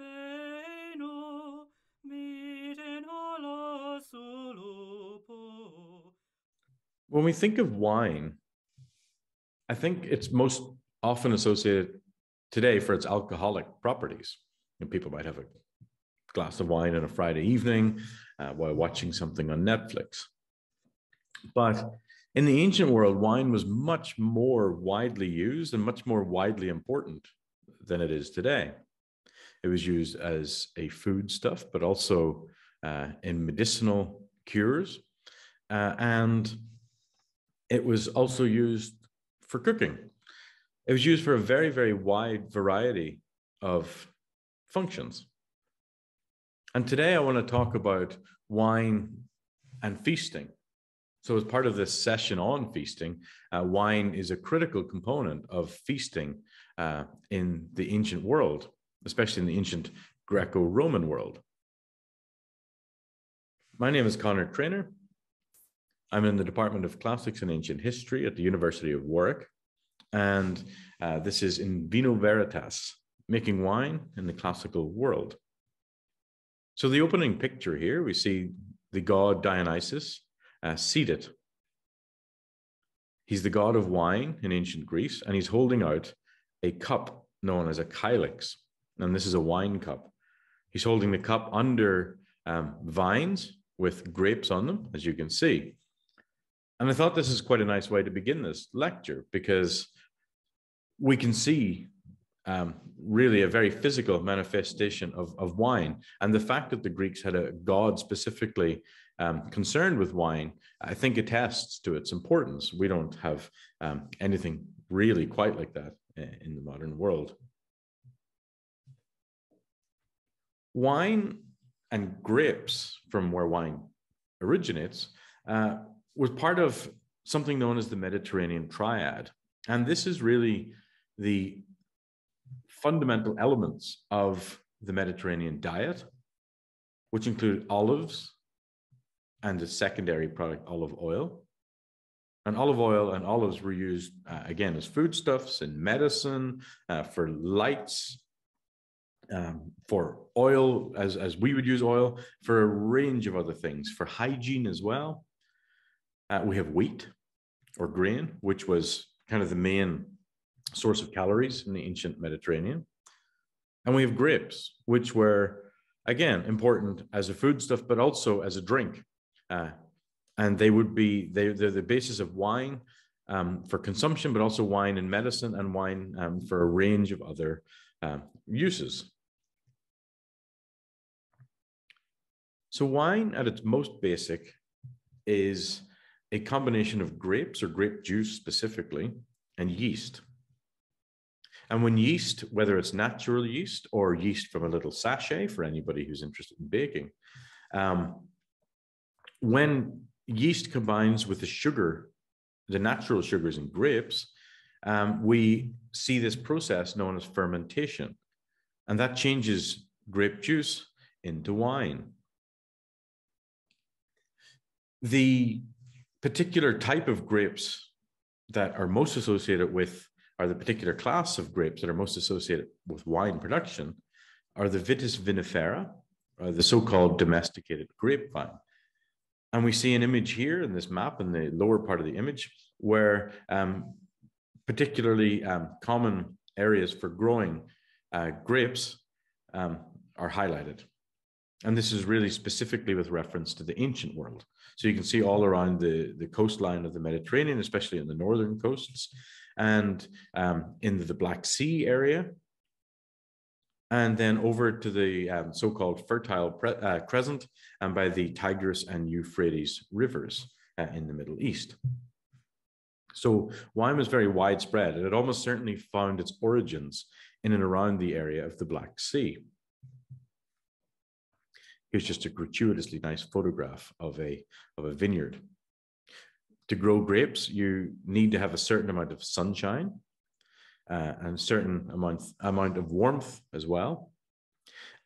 Feno. When we think of wine, I think it's most often associated today for its alcoholic properties. And people might have a glass of wine on a Friday evening uh, while watching something on Netflix. But in the ancient world, wine was much more widely used and much more widely important than it is today. It was used as a foodstuff, but also uh, in medicinal cures. Uh, and it was also used for cooking. It was used for a very, very wide variety of functions. And today I want to talk about wine and feasting. So, as part of this session on feasting, uh, wine is a critical component of feasting uh, in the ancient world, especially in the ancient Greco Roman world. My name is Conor Trainor. I'm in the Department of Classics and Ancient History at the University of Warwick. And uh, this is in Vino Veritas, making wine in the classical world. So, the opening picture here, we see the god Dionysus uh, seated. He's the god of wine in ancient Greece, and he's holding out a cup known as a kylix. And this is a wine cup. He's holding the cup under um, vines with grapes on them, as you can see. And I thought this is quite a nice way to begin this lecture because we can see um, really a very physical manifestation of, of wine. And the fact that the Greeks had a god specifically um, concerned with wine, I think attests to its importance. We don't have um, anything really quite like that in the modern world. Wine and grapes, from where wine originates, uh, was part of something known as the Mediterranean triad. And this is really the fundamental elements of the Mediterranean diet, which include olives and the secondary product, olive oil. And olive oil and olives were used, uh, again, as foodstuffs in medicine, uh, for lights, um, for oil, as, as we would use oil, for a range of other things, for hygiene as well. Uh, we have wheat or grain, which was kind of the main source of calories in the ancient Mediterranean. And we have grapes, which were, again, important as a foodstuff, but also as a drink. Uh, and they would be, they, they're the basis of wine um, for consumption, but also wine in medicine and wine um, for a range of other uh, uses. So, wine at its most basic is a combination of grapes or grape juice specifically and yeast. And when yeast, whether it's natural yeast or yeast from a little sachet for anybody who's interested in baking, um, when yeast combines with the sugar, the natural sugars in grapes, um, we see this process known as fermentation. And that changes grape juice into wine. The particular type of grapes that are most associated with are the particular class of grapes that are most associated with wine production are the Vitis vinifera, the so-called domesticated grapevine. And we see an image here in this map in the lower part of the image where um, particularly um, common areas for growing uh, grapes um, are highlighted. And this is really specifically with reference to the ancient world. So you can see all around the, the coastline of the Mediterranean, especially in the northern coasts, and um, in the Black Sea area, and then over to the um, so-called Fertile Pre- uh, Crescent and by the Tigris and Euphrates rivers uh, in the Middle East. So wine was very widespread, and it almost certainly found its origins in and around the area of the Black Sea. Here's just a gratuitously nice photograph of a, of a vineyard. To grow grapes, you need to have a certain amount of sunshine uh, and certain amount, amount of warmth as well.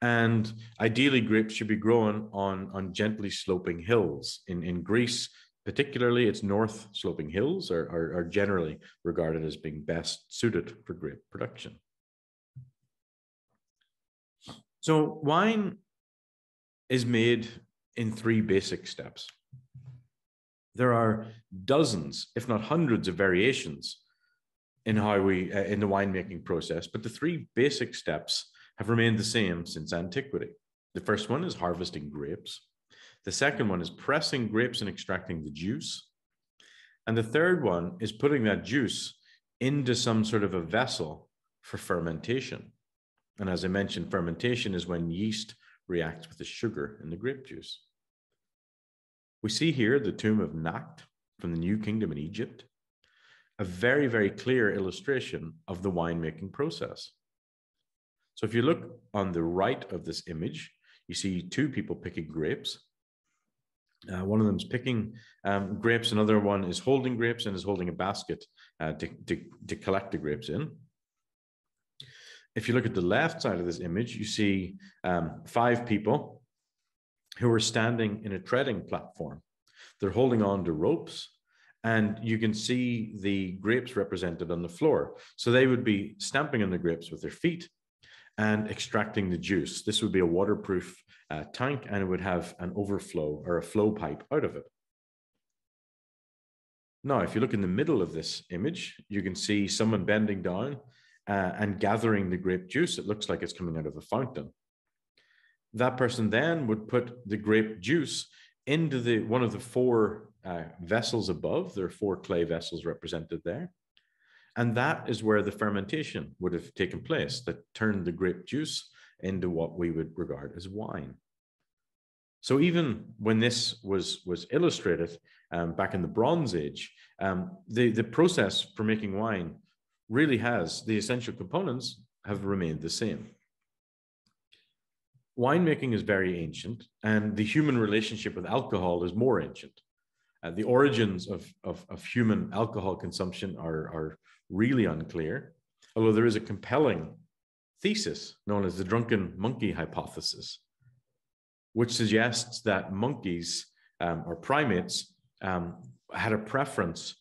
And ideally, grapes should be grown on, on gently sloping hills. In, in Greece, particularly, its north sloping hills are, are, are generally regarded as being best suited for grape production. So wine is made in three basic steps. There are dozens, if not hundreds, of variations in how we uh, in the winemaking process, but the three basic steps have remained the same since antiquity. The first one is harvesting grapes. The second one is pressing grapes and extracting the juice. And the third one is putting that juice into some sort of a vessel for fermentation. And as I mentioned, fermentation is when yeast reacts with the sugar in the grape juice. We see here the tomb of Nakht from the New Kingdom in Egypt, a very, very clear illustration of the winemaking process. So if you look on the right of this image, you see two people picking grapes. Uh, one of them is picking um, grapes, another one is holding grapes and is holding a basket uh, to, to, to collect the grapes in. If you look at the left side of this image, you see um, five people who are standing in a treading platform. They're holding on to ropes, and you can see the grapes represented on the floor. So they would be stamping on the grapes with their feet and extracting the juice. This would be a waterproof uh, tank, and it would have an overflow or a flow pipe out of it. Now, if you look in the middle of this image, you can see someone bending down uh, and gathering the grape juice. It looks like it's coming out of a fountain. That person then would put the grape juice into the one of the four uh, vessels above. There are four clay vessels represented there. And that is where the fermentation would have taken place that turned the grape juice into what we would regard as wine. So even when this was, was illustrated um, back in the Bronze Age, um, the, the process for making wine really has the essential components have remained the same. Winemaking is very ancient, and the human relationship with alcohol is more ancient. Uh, the origins of, of, of, human alcohol consumption are, are really unclear, although there is a compelling thesis known as the drunken monkey hypothesis, which suggests that monkeys um, or primates um, had a preference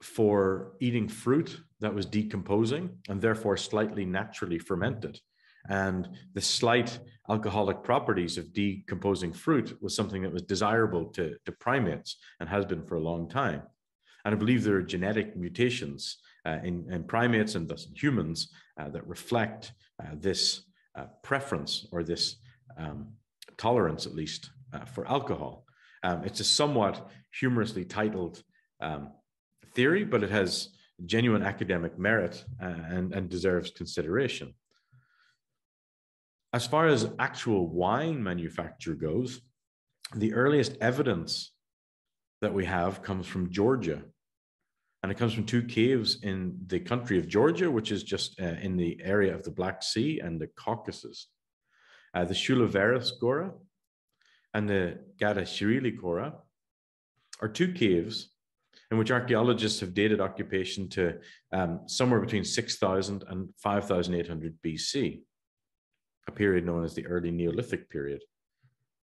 for eating fruit that was decomposing and therefore slightly naturally fermented. And the slight alcoholic properties of decomposing fruit was something that was desirable to, to primates and has been for a long time. And I believe there are genetic mutations uh, in, in, primates and thus in humans uh, that reflect uh, this uh, preference or this um, tolerance, at least, uh, for alcohol. Um, it's a somewhat humorously titled um, theory, but it has genuine academic merit uh, and, and deserves consideration. As far as actual wine manufacture goes, the earliest evidence that we have comes from Georgia. And it comes from two caves in the country of Georgia, which is just uh, in the area of the Black Sea and the Caucasus. Uh, the Shulaveris Gora and the Gadachrili Gora are two caves in which archaeologists have dated occupation to um, somewhere between 6,000 and 5,800 BC, a period known as the early Neolithic period.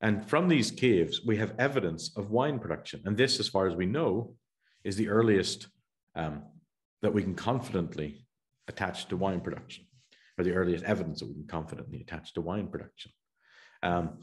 And from these caves, we have evidence of wine production. And this, as far as we know, is the earliest um, that we can confidently attach to wine production, or the earliest evidence that we can confidently attach to wine production. Um,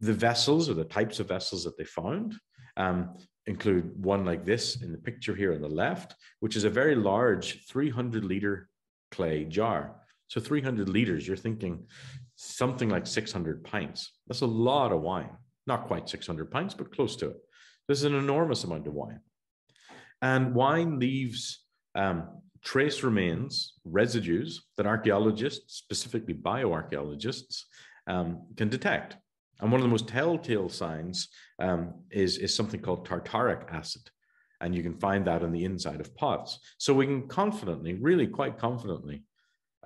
the vessels or the types of vessels that they found um, include one like this in the picture here on the left, which is a very large 300 liter clay jar. So 300 liters, you're thinking something like 600 pints. That's a lot of wine. Not quite 600 pints, but close to it. This is an enormous amount of wine. And wine leaves um, trace remains, residues that archaeologists, specifically bioarchaeologists, um, can detect. And one of the most telltale signs um, is, is something called tartaric acid. And you can find that on the inside of pots. So we can confidently, really quite confidently,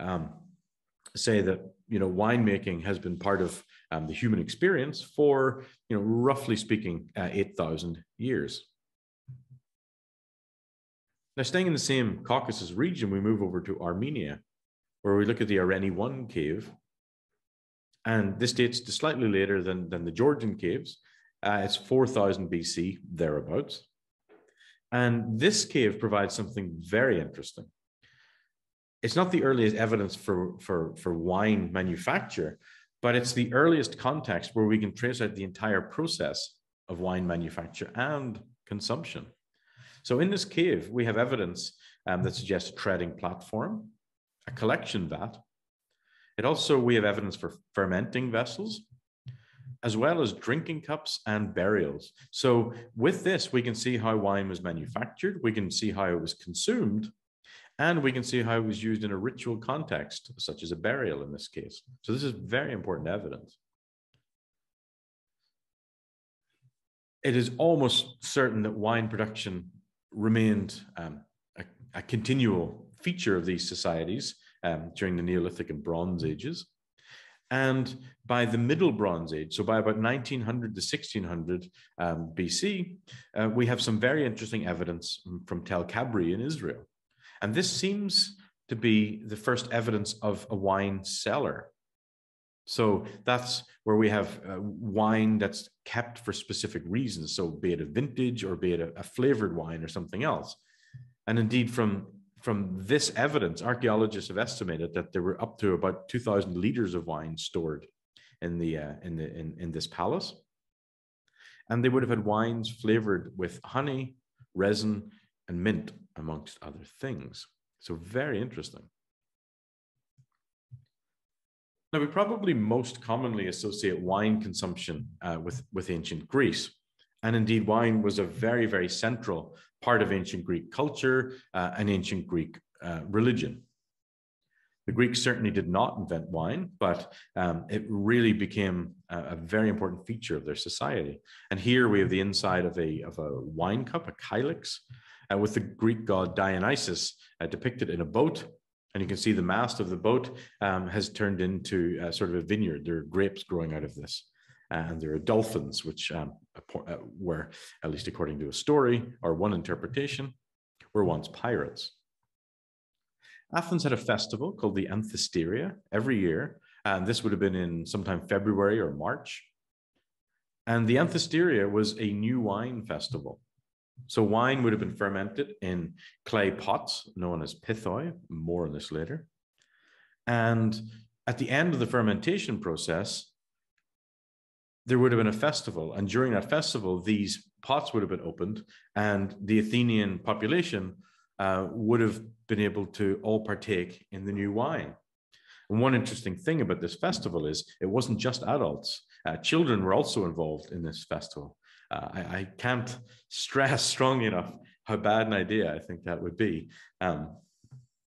um, say that you know winemaking has been part of um, the human experience for you know roughly speaking uh, 8000 years now staying in the same caucasus region we move over to armenia where we look at the areni 1 cave and this dates to slightly later than, than the Georgian caves. Uh, it's 4000 BC, thereabouts. And this cave provides something very interesting. It's not the earliest evidence for, for, for wine manufacture, but it's the earliest context where we can trace out the entire process of wine manufacture and consumption. So in this cave, we have evidence um, that suggests a treading platform, a collection vat. It also, we have evidence for fermenting vessels, as well as drinking cups and burials. So with this, we can see how wine was manufactured. We can see how it was consumed, and we can see how it was used in a ritual context, such as a burial in this case. So this is very important evidence. It is almost certain that wine production remained um, a, a, continual feature of these societies um, during the Neolithic and Bronze Ages. And by the Middle Bronze Age, so by about 1900 to 1600 um, BC, uh, we have some very interesting evidence from Tel Kabri in Israel. And this seems to be the first evidence of a wine cellar. So that's where we have uh, wine that's kept for specific reasons. So be it a vintage or be it a, a flavored wine or something else. And indeed, from from this evidence, archaeologists have estimated that there were up to about 2,000 liters of wine stored in the uh, in the in, in this palace, and they would have had wines flavored with honey, resin, and mint, amongst other things. So very interesting. Now, we probably most commonly associate wine consumption uh, with, with ancient Greece. And indeed, wine was a very, very central part of ancient Greek culture uh, and ancient Greek uh, religion. The Greeks certainly did not invent wine, but um, it really became a, a, very important feature of their society. And here we have the inside of a, of a wine cup, a kylix, with the Greek god Dionysus uh, depicted in a boat. And you can see the mast of the boat um, has turned into uh, sort of a vineyard. There are grapes growing out of this and there are dolphins, which um, uh, were, at least according to a story or one interpretation, were once pirates. Athens had a festival called the Anthesteria every year, and this would have been in sometime February or March. And the Anthesteria was a new wine festival. So wine would have been fermented in clay pots known as pithoi, more on this later. And at the end of the fermentation process, there would have been a festival. And during that festival, these pots would have been opened, and the Athenian population uh, would have been able to all partake in the new wine. And one interesting thing about this festival is it wasn't just adults, uh, children were also involved in this festival. Uh, I, I, can't stress strongly enough how bad an idea I think that would be. Um,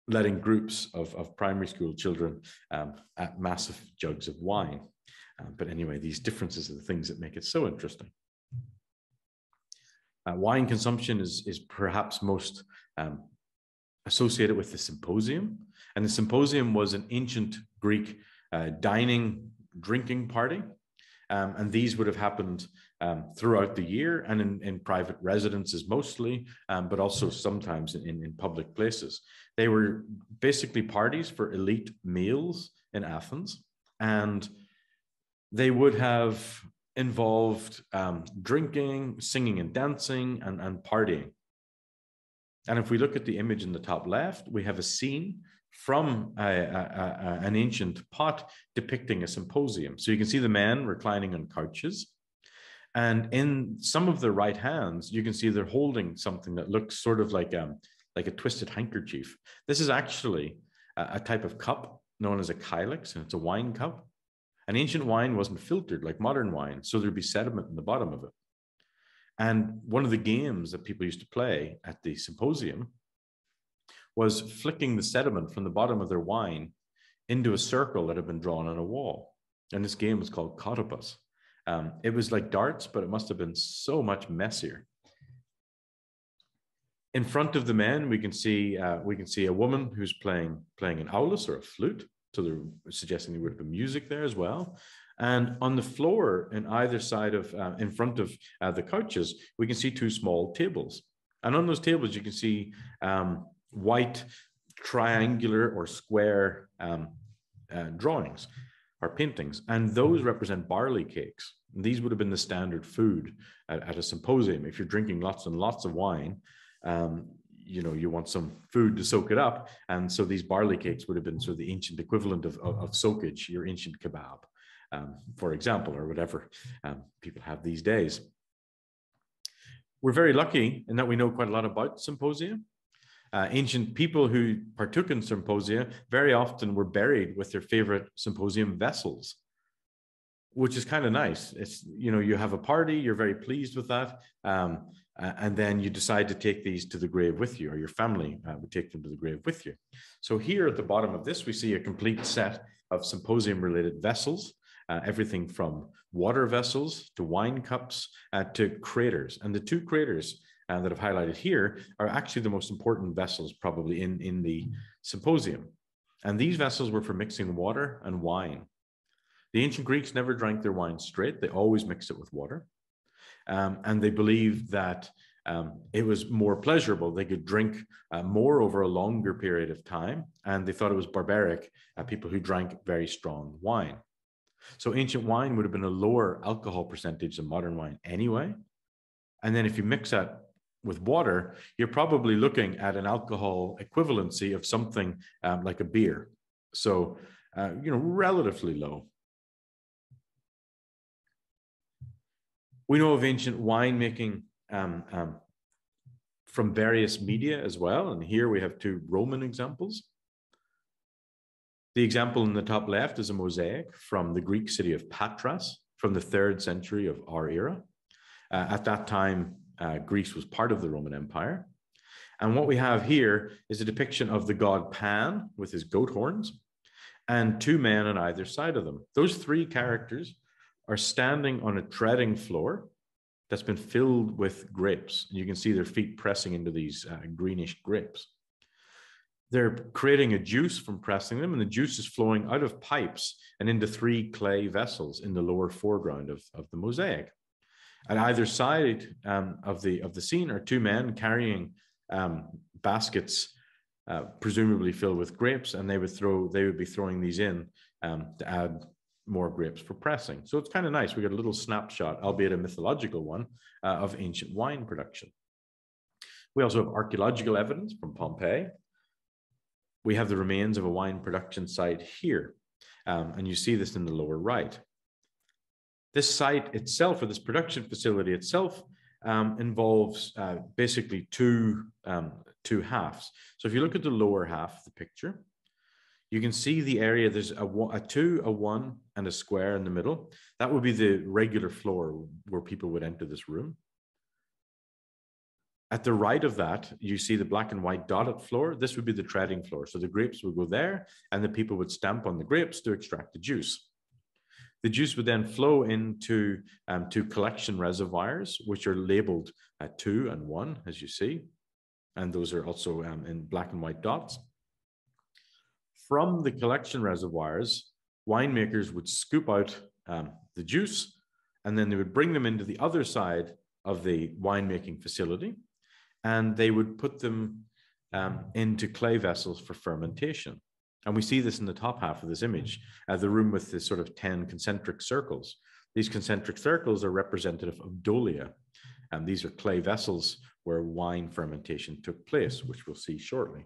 letting groups of, of primary school children um, at massive jugs of wine. Uh, but anyway, these differences are the things that make it so interesting. Uh, wine consumption is, is perhaps most um, associated with the symposium. And the symposium was an ancient Greek uh, dining, drinking party. Um, and these would have happened um, throughout the year and in, in private residences mostly, um, but also sometimes in, in, public places. They were basically parties for elite meals in Athens. And they would have involved um, drinking, singing and dancing, and, and partying. And if we look at the image in the top left, we have a scene from a, a, a, an ancient pot depicting a symposium. So you can see the men reclining on couches. And in some of their right hands, you can see they're holding something that looks sort of like, um, like a twisted handkerchief. This is actually a, a type of cup known as a kylix, and it's a wine cup. And ancient wine wasn't filtered like modern wine, so there'd be sediment in the bottom of it. And one of the games that people used to play at the symposium was flicking the sediment from the bottom of their wine into a circle that had been drawn on a wall. And this game was called Kottabos. Um, it was like darts, but it must have been so much messier. In front of the men, we can see uh, we can see a woman who's playing playing an aulos or a flute. So they're suggesting there would have been music there as well. And on the floor, in either side of, uh, in front of uh, the couches, we can see two small tables. And on those tables, you can see um, white triangular or square um, uh, drawings or paintings. And those represent barley cakes. These would have been the standard food at, at, a symposium. If you're drinking lots and lots of wine, um, you know you want some food to soak it up and so these barley cakes would have been sort of the ancient equivalent of, of, of soakage your ancient kebab um, for example, or whatever um, people have these days. We're very lucky in that we know quite a lot about symposia. Uh, ancient people who partook in symposia very often were buried with their favorite symposium vessels which is kind of nice. It's you know you have a party, you're very pleased with that, um, and then you decide to take these to the grave with you, or your family uh, would take them to the grave with you. So here at the bottom of this, we see a complete set of symposium-related vessels, uh, everything from water vessels to wine cups uh, to craters, and the two craters. Uh, that I've highlighted here are actually the most important vessels probably in, in the symposium. And these vessels were for mixing water and wine. The ancient Greeks never drank their wine straight, they always mixed it with water. Um, and they believed that um, it was more pleasurable. They could drink uh, more over a longer period of time. And they thought it was barbaric, uh, people who drank very strong wine. So ancient wine would have been a lower alcohol percentage than modern wine anyway. And then if you mix that with water, you're probably looking at an alcohol equivalency of something um, like a beer. So, uh, you know, relatively low. We know of ancient winemaking um, um, from various media as well. And here we have two Roman examples. The example in the top left is a mosaic from the Greek city of Patras from the third century of our era. Uh, at that time, uh, Greece was part of the Roman Empire. And what we have here is a depiction of the god Pan with his goat horns and two men on either side of them. Those three characters are standing on a treading floor that's been filled with grapes. And you can see their feet pressing into these uh, greenish grapes. They're creating a juice from pressing them, and the juice is flowing out of pipes and into three clay vessels in the lower foreground of, of the mosaic. At either side um, of, the, of the scene are two men carrying um, baskets, uh, presumably filled with grapes, and they would throw they would be throwing these in um, to add more grapes for pressing. So it's kind of nice. We got a little snapshot, albeit a mythological one, uh, of ancient wine production. We also have archaeological evidence from Pompeii. We have the remains of a wine production site here, um, and you see this in the lower right. This site itself, or this production facility itself, um, involves uh, basically two, um, two halves. So if you look at the lower half of the picture, you can see the area. There's a, a two, a one, and a square in the middle. That would be the regular floor where people would enter this room. At the right of that, you see the black and white dotted floor. This would be the treading floor. So the grapes would go there, and the people would stamp on the grapes to extract the juice. The juice would then flow into um, two collection reservoirs, which are labeled at two and one, as you see. And those are also um, in black and white dots. From the collection reservoirs, winemakers would scoop out um, the juice and then they would bring them into the other side of the winemaking facility and they would put them um, into clay vessels for fermentation. And we see this in the top half of this image, uh, the room with this sort of 10 concentric circles. These concentric circles are representative of dolia. And these are clay vessels where wine fermentation took place, which we'll see shortly.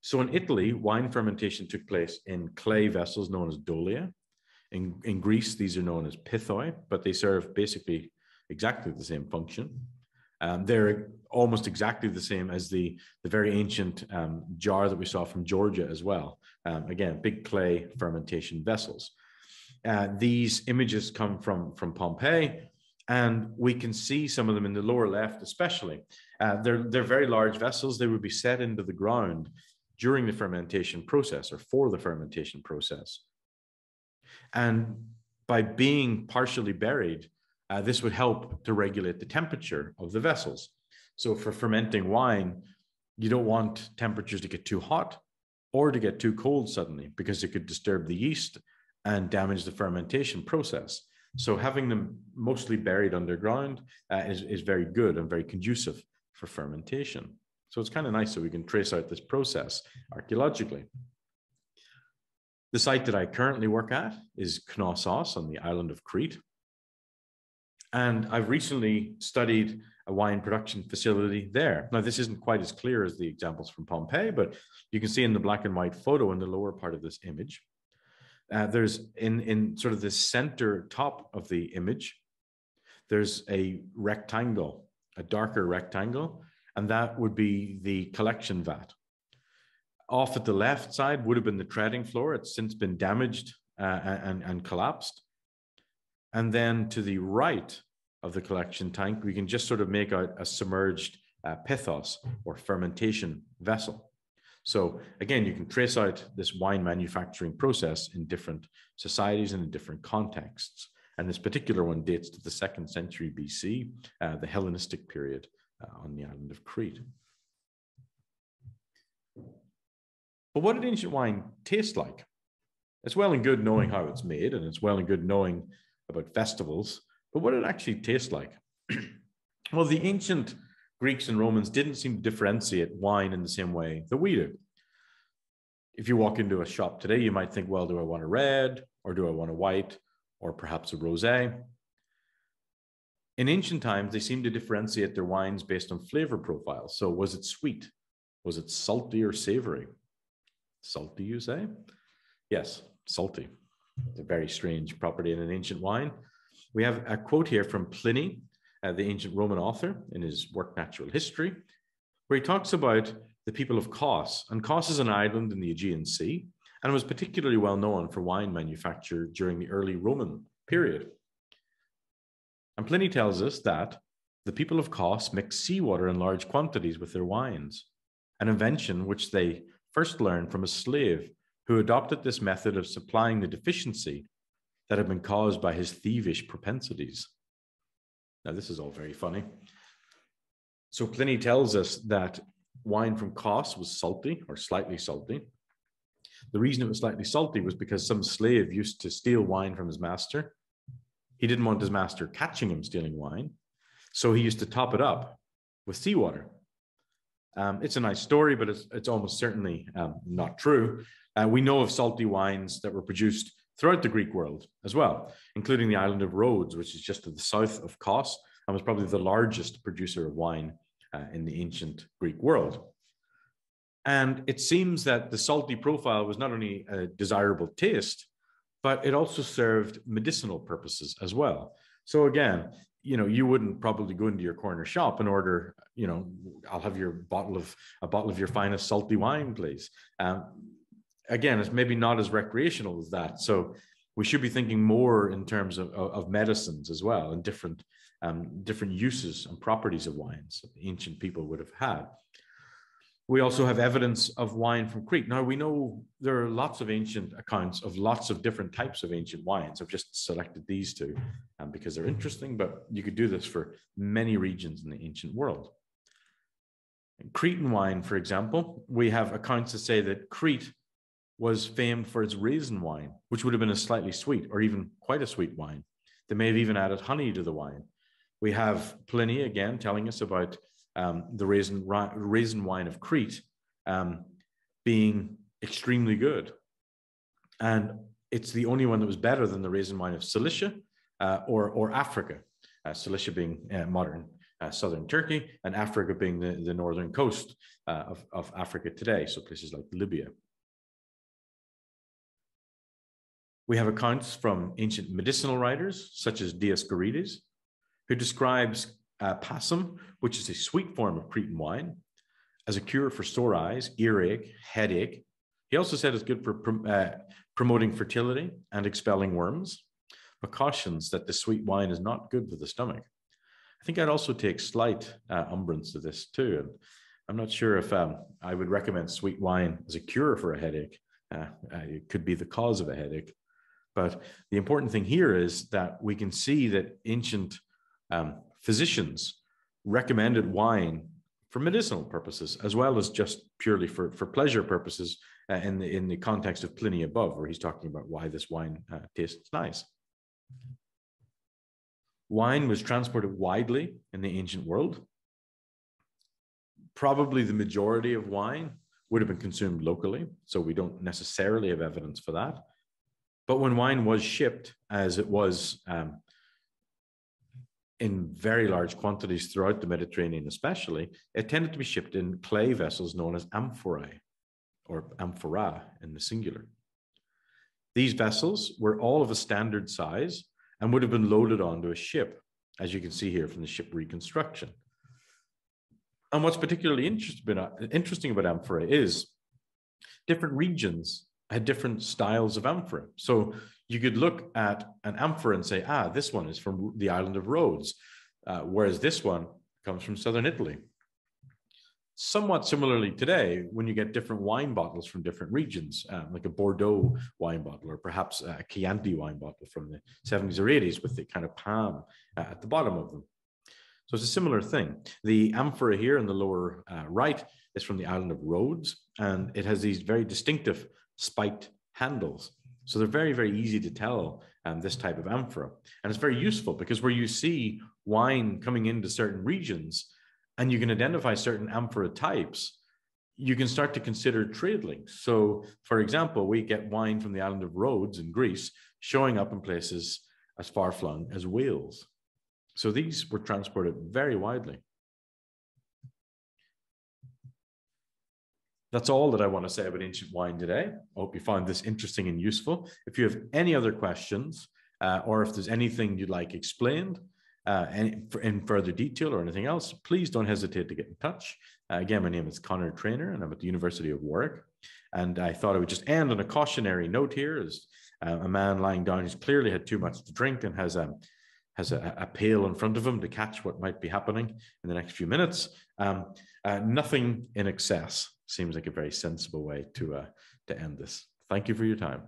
So in Italy, wine fermentation took place in clay vessels known as dolia. In, in Greece, these are known as pithoi, but they serve basically exactly the same function. Um, they're almost exactly the same as the, the very ancient um, jar that we saw from Georgia as well. Um, again, big clay fermentation vessels. Uh, these images come from, from Pompeii, and we can see some of them in the lower left, especially. Uh, they're, they're very large vessels. They would be set into the ground during the fermentation process or for the fermentation process. And by being partially buried, uh, this would help to regulate the temperature of the vessels. So for fermenting wine, you don't want temperatures to get too hot or to get too cold suddenly because it could disturb the yeast and damage the fermentation process. So having them mostly buried underground uh, is, is very good and very conducive for fermentation. So it's kind of nice that we can trace out this process archaeologically. The site that I currently work at is Knossos on the island of Crete. And I've recently studied a wine production facility there. Now, this isn't quite as clear as the examples from Pompeii, but you can see in the black and white photo in the lower part of this image, uh, there's in, in sort of the center top of the image, there's a rectangle, a darker rectangle, and that would be the collection vat. Off at the left side would have been the treading floor. It's since been damaged uh, and, and collapsed. And then to the right of the collection tank, we can just sort of make out a submerged uh, pithos or fermentation vessel. So again, you can trace out this wine manufacturing process in different societies and in different contexts. And this particular one dates to the second century BC, uh, the Hellenistic period uh, on the island of Crete. But what did ancient wine taste like? It's well and good knowing how it's made, and it's well and good knowing about festivals, but what did it actually taste like? well, the ancient Greeks and Romans didn't seem to differentiate wine in the same way that we do. If you walk into a shop today, you might think, well, do I want a red or do I want a white or perhaps a rosé? In ancient times, they seemed to differentiate their wines based on flavor profiles. So, was it sweet? Was it salty or savory? Salty, you say? Yes, salty. It's a very strange property in an ancient wine. We have a quote here from Pliny, uh, the ancient Roman author, in his work Natural History, where he talks about the people of Kos. And Kos is an island in the Aegean Sea and was particularly well known for wine manufacture during the early Roman period. And Pliny tells us that the people of Kos mix seawater in large quantities with their wines, an invention which they first learned from a slave who adopted this method of supplying the deficiency that had been caused by his thievish propensities. Now, this is all very funny. So, Pliny tells us that wine from Kos was salty or slightly salty. The reason it was slightly salty was because some slave used to steal wine from his master. He didn't want his master catching him stealing wine. So he used to top it up with seawater. Um, it's a nice story, but it's, it's almost certainly um, not true. Uh, we know of salty wines that were produced throughout the Greek world as well, including the island of Rhodes, which is just to the south of Kos and was probably the largest producer of wine uh, in the ancient Greek world. And it seems that the salty profile was not only a desirable taste, but it also served medicinal purposes as well. So again, you know, you wouldn't probably go into your corner shop and order, you know, I'll have your bottle of a bottle of your finest salty wine, please. Um, again, it's maybe not as recreational as that. So we should be thinking more in terms of, of, medicines as well and different um, different uses and properties of wines that ancient people would have had. We also have evidence of wine from Crete. Now we know there are lots of ancient accounts of lots of different types of ancient wines. I've just selected these two um, because they're interesting, but you could do this for many regions in the ancient world. Cretan wine, for example, we have accounts that say that Crete was famed for its raisin wine, which would have been a slightly sweet or even quite a sweet wine. They may have even added honey to the wine. We have Pliny again telling us about um, the raisin, raisin wine of Crete um, being extremely good. And it's the only one that was better than the raisin wine of Cilicia uh, or, or Africa, uh, Cilicia being uh, modern uh, southern Turkey and Africa being the, the northern coast uh, of, of Africa today, so places like Libya. We have accounts from ancient medicinal writers, such as Dioscorides, who describes uh, passum, which is a sweet form of Cretan wine, as a cure for sore eyes, earache, headache. He also said it's good for uh, promoting fertility and expelling worms, but cautions that the sweet wine is not good for the stomach. I think I'd also take slight uh, umbrance to this too. And I'm not sure if um, I would recommend sweet wine as a cure for a headache. Uh, uh, it could be the cause of a headache. But the important thing here is that we can see that ancient um, physicians recommended wine for medicinal purposes as well as just purely for, for pleasure purposes uh, in, the, in the context of Pliny above, where he's talking about why this wine uh, tastes nice. Wine was transported widely in the ancient world. Probably the majority of wine would have been consumed locally, so we don't necessarily have evidence for that. But when wine was shipped, as it was um, in very large quantities throughout the Mediterranean, especially, it tended to be shipped in clay vessels known as amphorae or amphora in the singular. These vessels were all of a standard size and would have been loaded onto a ship, as you can see here from the ship reconstruction. And what's particularly interesting about amphora is different regions had different styles of amphora. So you could look at an amphora and say, ah, this one is from the island of Rhodes, uh, whereas this one comes from southern Italy. Somewhat similarly today, when you get different wine bottles from different regions, um, like a Bordeaux wine bottle, or perhaps a Chianti wine bottle from the 70s or 80s with the kind of palm uh, at the bottom of them. So it's a similar thing. The amphora here in the lower uh, right is from the island of Rhodes, and it has these very distinctive spiked handles. So they're very, very easy to tell um, this type of amphora. And it's very useful because where you see wine coming into certain regions and you can identify certain amphora types, you can start to consider trade links. So, for example, we get wine from the island of Rhodes in Greece showing up in places as far flung as Wales. So these were transported very widely. That's all that I want to say about ancient wine today. I hope you found this interesting and useful. If you have any other questions, uh, or if there's anything you'd like explained uh, any, in further detail or anything else, please don't hesitate to get in touch. Uh, again, my name is Conor Trainor, and I'm at the University of Warwick. And I thought I would just end on a cautionary note here as uh, a man lying down who's clearly had too much to drink and has a has a, a, pail in front of him to catch what might be happening in the next few minutes. Um, uh, nothing in excess seems like a very sensible way to uh, to end this. Thank you for your time.